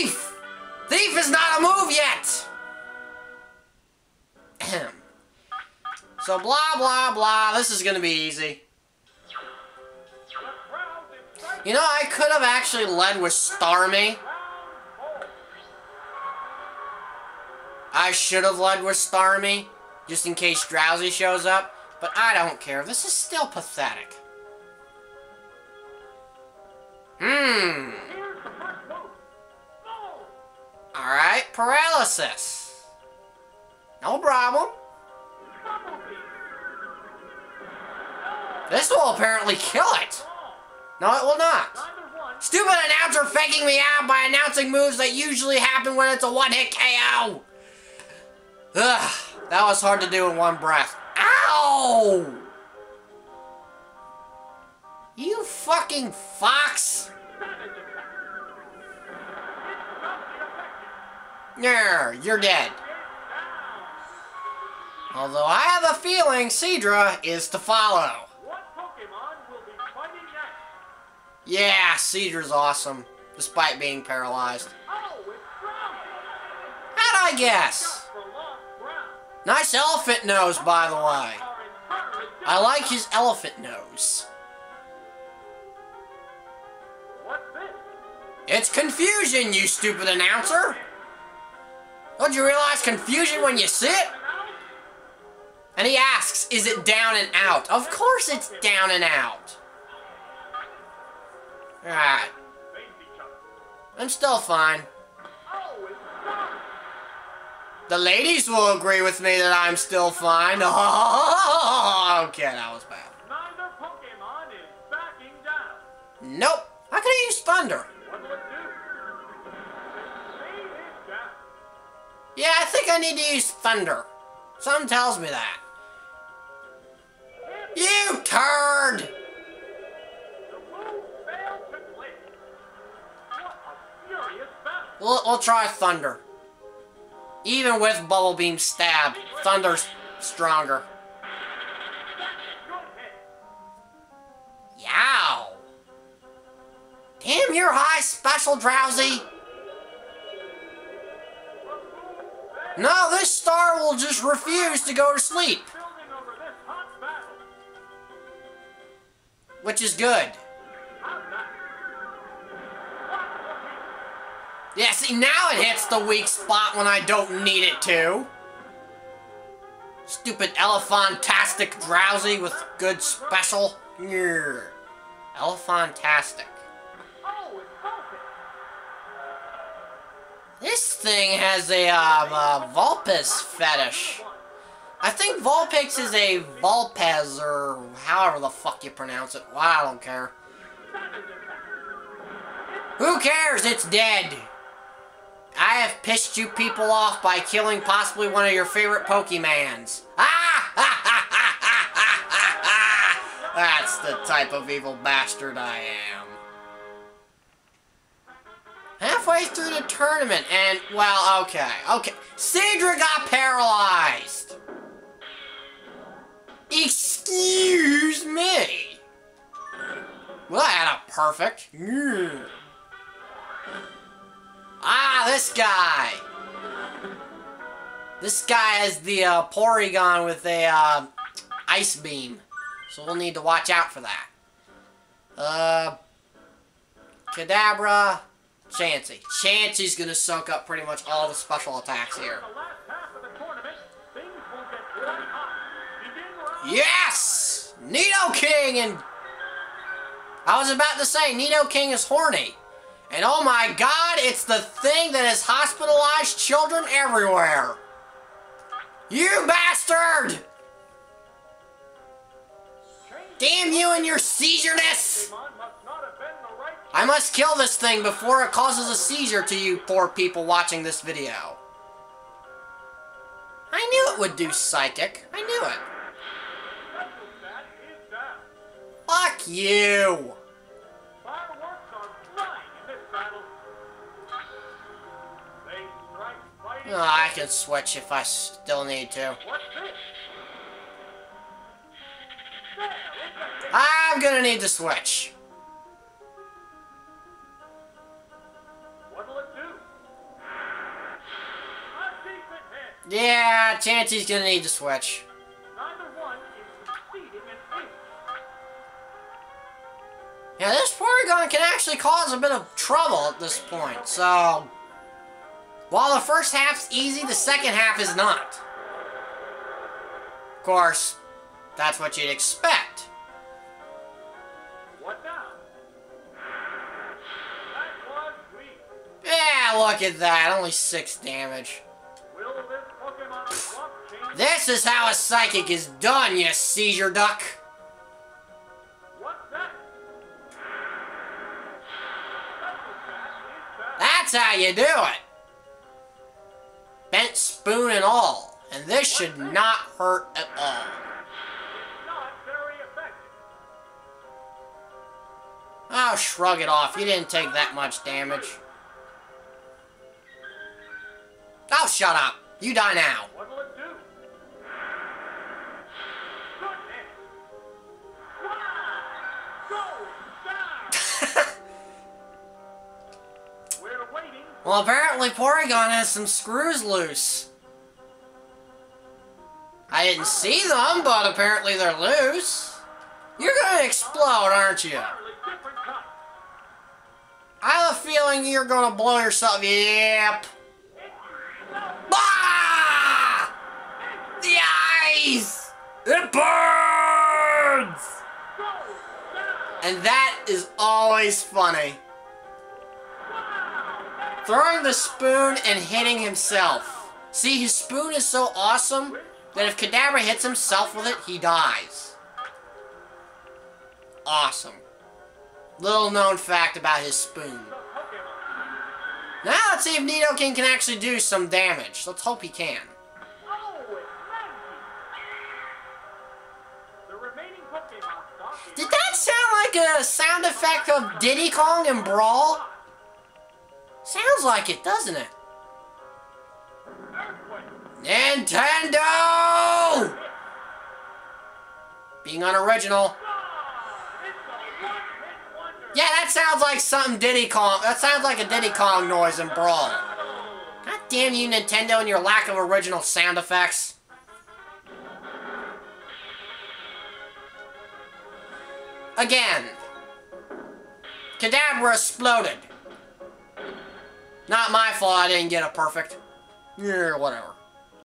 Thief! Thief is not a move yet! Ahem. so blah blah blah, this is gonna be easy. You know, I could have actually led with Starmie. I should have led with Starmie, just in case Drowzee shows up, but I don't care. This is still pathetic. Hmm. No problem. This will apparently kill it. No, it will not. Stupid announcer faking me out by announcing moves that usually happen when it's a one-hit KO. Ugh, that was hard to do in one breath. Ow! You fucking fox! Yeah, you're dead. Although I have a feeling Seadra is to follow. Yeah, Seadra's awesome, despite being paralyzed. How'd I guess? Nice elephant nose, by the way. I like his elephant nose. What's this? It's confusion, you stupid announcer! Don't you realize confusion when you sit? And he asks, is it down and out? Of course it's down and out. Alright. I'm still fine. The ladies will agree with me that I'm still fine. Oh, okay, that was bad. Nope. How can I use thunder? Yeah, I think I need to use thunder. Something tells me that. You turd! We'll, we'll try thunder. Even with Bubble Beam stab, Thunder's stronger. Yow! Damn, you're high special, Drowzee! No, this star will just refuse to go to sleep. Which is good. Yeah, see, now it hits the weak spot when I don't need it to. Stupid elephantastic Drowzee with good special. Yeah. Elephantastic. This thing has a uh, Vulpes fetish. I think Vulpix is a Vulpes or however the fuck you pronounce it. Well, I don't care. Who cares? It's dead. I have pissed you people off by killing possibly one of your favorite Pokemans. Ah! That's the type of evil bastard I am. Halfway through the tournament, and, well, okay, okay. Seadra got paralyzed! Excuse me! Well, I had a perfect. Ah, this guy! This guy is the uh, Porygon with a uh, Ice Beam. So we'll need to watch out for that. Uh, Kadabra, Chansey. Chansey's gonna soak up pretty much all the special attacks here. Yes! Nidoking and... I was about to say, Nidoking is horny. And oh my god, it's the thing that has hospitalized children everywhere. You bastard! Damn you and your seizureness! I must kill this thing before it causes a seizure to you poor people watching this video. I knew it would do psychic. I knew it. Fuck you! Oh, I can switch if I still need to. I'm gonna need to switch. Yeah, Chansey's gonna need to switch. Yeah, this Porygon can actually cause a bit of trouble at this point, so... While the first half's easy, the second half is not. Of course, that's what you'd expect. What now? Yeah, look at that, only 6 damage. This is how a psychic is done, you seizure duck. That's how you do it. Bent spoon and all. And this should not hurt at all. Oh, shrug it off. You didn't take that much damage. Oh, shut up. You die now. Well, apparently Porygon has some screws loose. I didn't see them, but apparently they're loose. You're gonna explode, aren't you? Entirely different type. I have a feeling you're gonna blow yourself. Yep. Ah! The eyes! It burns! And that is always funny. Throwing the spoon and hitting himself. See, his spoon is so awesome that if Kadabra hits himself with it, he dies. Awesome. Little known fact about his spoon. Now let's see if Nidoking can actually do some damage. Let's hope he can. Did that sound like a sound effect of Diddy Kong and Brawl? Sounds like it, doesn't it? Nintendo! Being unoriginal. Ah. Yeah, that sounds like something Diddy Kong. That sounds like a Diddy Kong noise in Brawl. God damn you, Nintendo, and your lack of original sound effects. Again. Kadabra exploded. Not my fault I didn't get a perfect. Yeah, whatever.